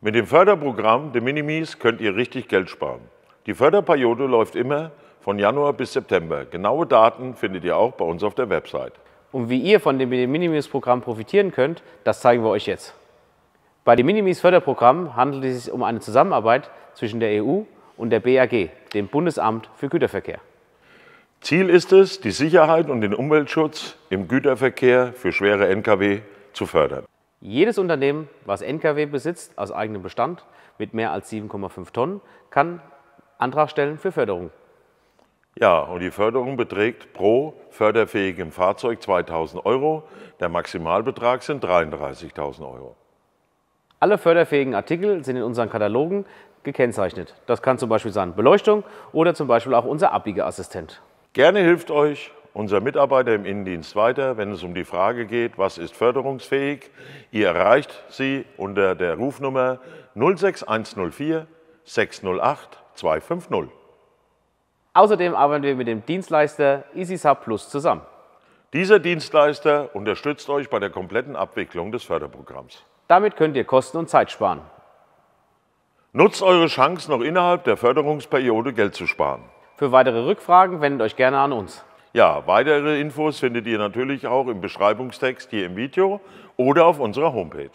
Mit dem Förderprogramm De Minimis könnt ihr richtig Geld sparen. Die Förderperiode läuft immer von Januar bis September. Genaue Daten findet ihr auch bei uns auf der Website. Und wie ihr von dem De Minimis-Programm profitieren könnt, das zeigen wir euch jetzt. Bei dem Minimis Förderprogramm handelt es sich um eine Zusammenarbeit zwischen der EU und der BAG, dem Bundesamt für Güterverkehr. Ziel ist es, die Sicherheit und den Umweltschutz im Güterverkehr für schwere Lkw zu fördern. Jedes Unternehmen, was Lkw besitzt aus eigenem Bestand mit mehr als 7,5 Tonnen, kann Antrag stellen für Förderung. Ja, und die Förderung beträgt pro förderfähigem Fahrzeug 2000 Euro. Der Maximalbetrag sind 33.000 Euro. Alle förderfähigen Artikel sind in unseren Katalogen gekennzeichnet. Das kann zum Beispiel sein Beleuchtung oder zum Beispiel auch unser Abbiegeassistent. Gerne hilft euch unser Mitarbeiter im Innendienst weiter, wenn es um die Frage geht, was ist förderungsfähig. Ihr erreicht sie unter der Rufnummer 06104 608 250. Außerdem arbeiten wir mit dem Dienstleister EasySub Plus zusammen. Dieser Dienstleister unterstützt euch bei der kompletten Abwicklung des Förderprogramms. Damit könnt ihr Kosten und Zeit sparen. Nutzt eure Chance, noch innerhalb der Förderungsperiode Geld zu sparen. Für weitere Rückfragen wendet euch gerne an uns. Ja, weitere Infos findet ihr natürlich auch im Beschreibungstext hier im Video oder auf unserer Homepage.